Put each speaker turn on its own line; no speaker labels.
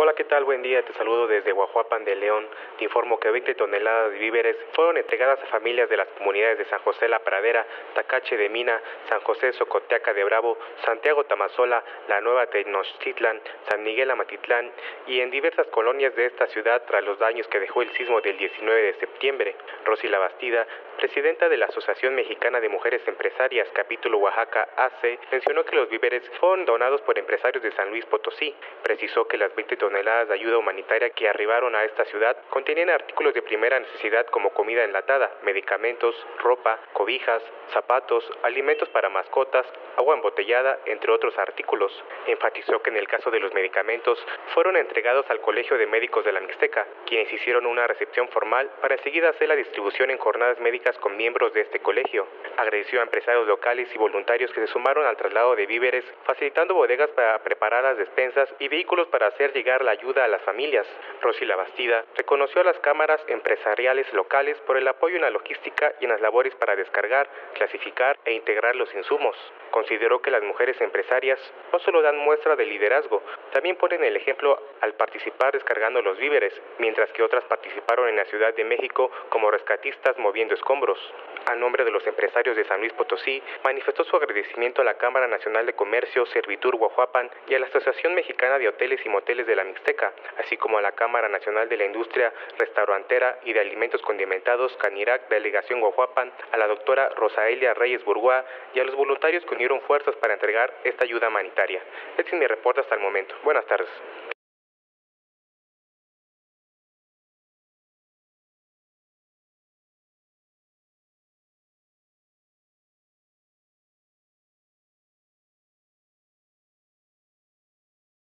Hola, ¿qué tal? Buen día, te saludo desde Guajuapan de León. Te informo que 20 toneladas de víveres fueron entregadas a familias de las comunidades de San José La Pradera, Tacache de Mina, San José Socoteaca de Bravo, Santiago Tamazola, La Nueva Tenochtitlan, San Miguel Amatitlán y en diversas colonias de esta ciudad tras los daños que dejó el sismo del 19 de septiembre. Rosy Labastida, presidenta de la Asociación Mexicana de Mujeres Empresarias, capítulo Oaxaca AC, mencionó que los víveres fueron donados por empresarios de San Luis Potosí. Precisó que las 20 toneladas de ayuda humanitaria que arribaron a esta ciudad contienen artículos de primera necesidad como comida enlatada, medicamentos, ropa, cobijas, zapatos, alimentos para mascotas, agua embotellada, entre otros artículos. Enfatizó que en el caso de los medicamentos fueron entregados al Colegio de Médicos de la Mixteca, quienes hicieron una recepción formal para enseguida hacer la distribución en jornadas médicas con miembros de este colegio. Agradeció a empresarios locales y voluntarios que se sumaron al traslado de víveres, facilitando bodegas para preparar las despensas y vehículos para hacer llegar la ayuda a las familias. Rosy Labastida reconoció a las cámaras empresariales locales por el apoyo en la logística y en las labores para descargar, clasificar e integrar los insumos. Consideró que las mujeres empresarias no solo dan muestra de liderazgo, también ponen el ejemplo al participar descargando los víveres, mientras que otras participaron en la Ciudad de México como rescatistas moviendo escombros. A nombre de los empresarios de San Luis Potosí, manifestó su agradecimiento a la Cámara Nacional de Comercio, Servitur Guajuapan y a la Asociación Mexicana de Hoteles y Moteles de la Mixteca, así como a la Cámara Nacional de la Industria Restaurantera y de Alimentos Condimentados Canirac, Delegación Guajuapan, a la doctora Rosaelia Reyes Burguá y a los voluntarios que unieron fuerzas para entregar esta ayuda humanitaria. Este es mi reporte hasta el momento. Buenas tardes.